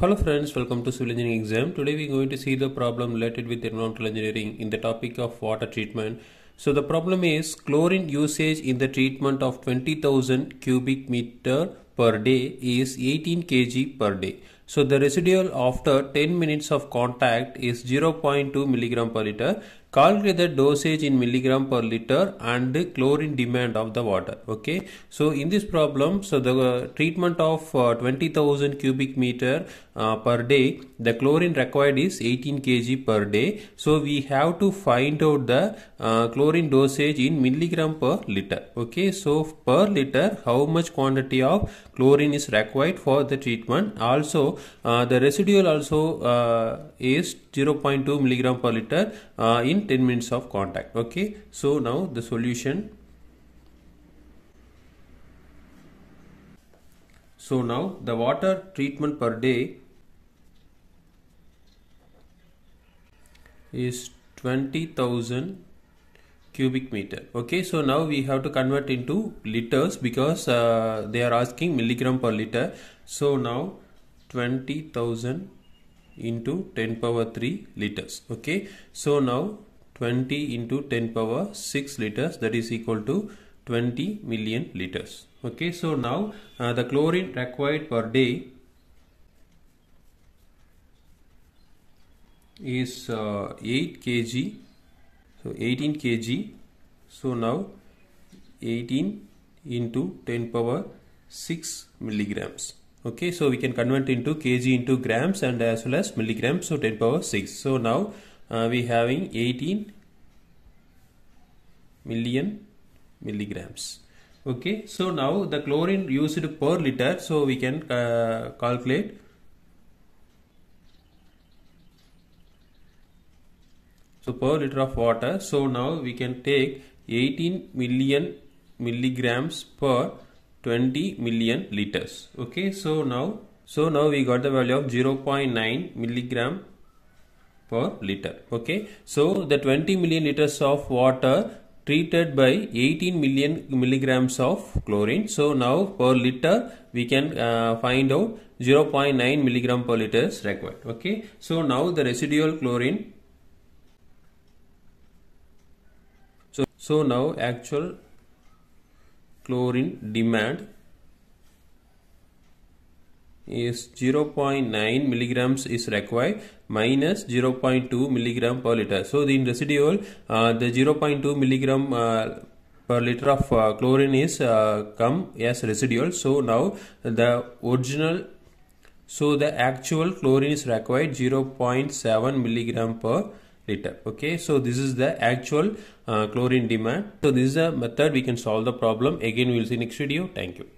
Hello friends, welcome to Civil Engineering exam. Today we are going to see the problem related with environmental engineering in the topic of water treatment. So the problem is chlorine usage in the treatment of 20,000 cubic meter per day is 18 kg per day. So the residual after 10 minutes of contact is 0.2 milligram per liter. Calculate the dosage in milligram per liter and the chlorine demand of the water. Okay. So in this problem, so the uh, treatment of uh, 20,000 cubic meter uh, per day, the chlorine required is 18 kg per day. So we have to find out the uh, chlorine dosage in milligram per liter. Okay. So per liter, how much quantity of chlorine is required for the treatment. Also, the residual also uh, is 0.2 milligram per liter uh, in 10 minutes of contact. Okay. So now the solution. So now the water treatment per day is 20,000 cubic meter okay so now we have to convert into liters because uh, they are asking milligram per liter so now 20000 into 10 power 3 liters okay? So now 20 into 10 power 6 liters that is equal to 20 million liters okay? So now uh, the chlorine required per day is uh, 8 kg so 18 kg. So now 18 into 10 power 6 milligrams okay so we can convert into kg into grams and as well as milligrams so 10 power 6 so now uh, we having 18 million milligrams. Okay so now the chlorine used per liter so we can uh, calculate. So per liter of water so now we can take 18 million milligrams per 20 million liters. Okay so now so now we got the value of 0.9 milligram per liter. Okay so the 20 million liters of water treated by 18 million milligrams of chlorine. So now per liter we can uh, find out 0.9 milligram per liter is required. Okay so now the residual chlorine. So so now actual chlorine demand is 0.9 milligrams is required minus 0.2 milligram per liter. So the residual uh, the 0.2 milligram uh, per liter of uh, chlorine is uh, come as residual. So now the original so the actual chlorine is required 0.7 milligram per liter okay? So this is the actual uh, chlorine demand. So this is a method we can solve the problem. Again we will see next video. Thank you